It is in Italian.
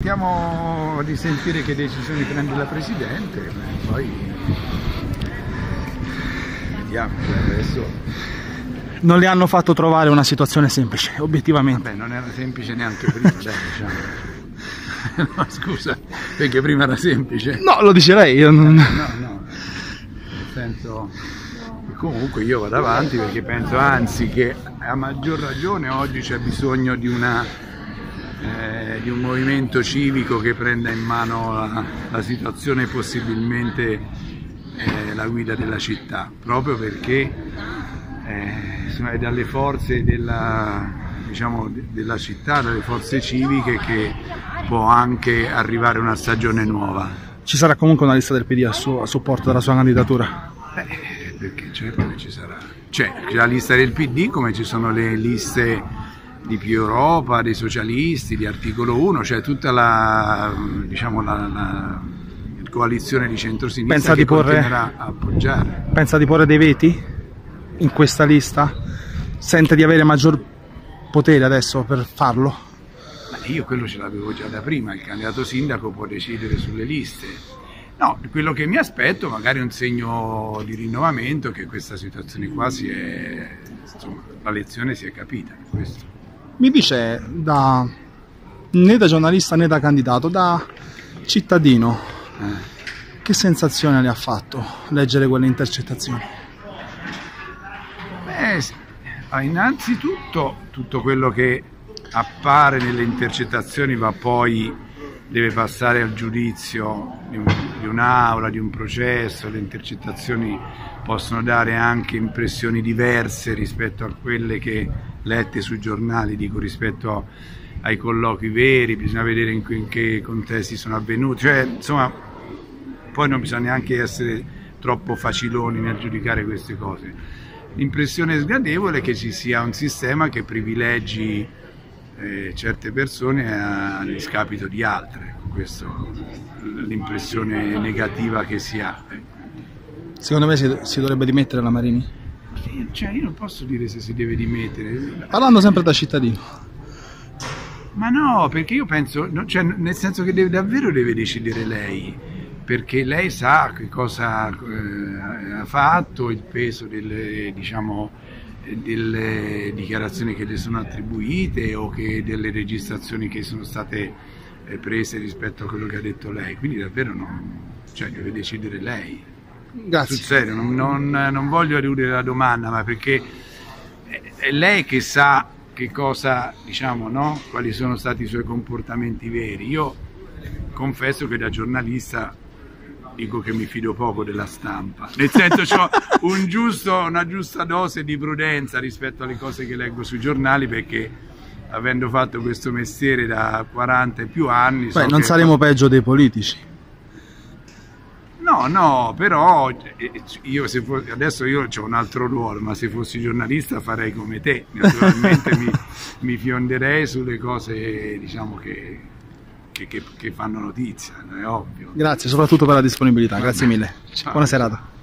Cerchiamo di sentire che decisioni prende la Presidente, poi vediamo, adesso Non le hanno fatto trovare una situazione semplice, obiettivamente. vabbè, non era semplice neanche prima, dai, diciamo. No, scusa, perché prima era semplice. No, lo dice lei, io non... No, no, nel senso comunque io vado avanti perché penso anzi che a maggior ragione oggi c'è bisogno di, una, eh, di un movimento civico che prenda in mano la, la situazione e possibilmente eh, la guida della città, proprio perché eh, è dalle forze della, diciamo, de- della città, dalle forze civiche che può anche arrivare una stagione nuova. Ci sarà comunque una lista del PD a, suo- a supporto della sua candidatura. Eh, perché certo che ci sarà. C'è la lista del PD come ci sono le liste di più Europa, dei socialisti, di articolo 1, cioè tutta la, diciamo, la, la coalizione di centrosinistra Pensa che di porre- continuerà a appoggiare. Pensa di porre dei veti in questa lista? Sente di avere maggior potere adesso per farlo? Ma io quello ce l'avevo già da prima, il candidato sindaco può decidere sulle liste. No, quello che mi aspetto magari è un segno di rinnovamento che questa situazione qua si è, insomma, la lezione si è capita. Questo. Mi dice da né da giornalista né da candidato, da cittadino, che sensazione le ha fatto leggere quelle intercettazioni? Beh, innanzitutto tutto quello che appare nelle intercettazioni va poi, deve passare al giudizio di, di un'aula, di un processo, le intercettazioni possono dare anche impressioni diverse rispetto a quelle che lette sui giornali, dico rispetto ai colloqui veri, bisogna vedere in, in che contesti sono avvenuti, cioè insomma poi non bisogna neanche essere troppo faciloni nel giudicare queste cose. L'impressione sgradevole è che ci sia un sistema che privilegi eh, certe persone a discapito di altre, questa è l'impressione negativa che si ha. Secondo me si, si dovrebbe dimettere la Marini? Sì, Cioè, io non posso dire se si deve dimettere, Parlando sempre da cittadino. Ma no, perché io penso, no, cioè, nel senso che deve, davvero deve decidere lei, perché lei sa che cosa eh, ha fatto, il peso delle, diciamo, delle dichiarazioni che le sono attribuite o che delle registrazioni che sono state eh, prese rispetto a quello che ha detto lei. Quindi davvero non, cioè, deve decidere lei. Sul Grazie. serio, non, non- non voglio eludere la domanda, ma perché è, lei che sa che cosa, diciamo, no? quali sono stati i suoi comportamenti veri. Io confesso che da giornalista dico che mi fido poco della stampa, nel senso ho un giusto, una giusta dose di prudenza rispetto alle cose che leggo sui giornali perché avendo fatto questo mestiere da 40 e più anni... so Beh, non che- saremo peggio dei politici. No, no, però eh, io se fo- adesso io ho un altro ruolo, ma se fossi giornalista farei come te, naturalmente mi, mi fionderei sulle cose diciamo, che, che- che- che fanno notizia, è ovvio. Grazie soprattutto per la disponibilità, grazie mille. Ciao. Buona serata.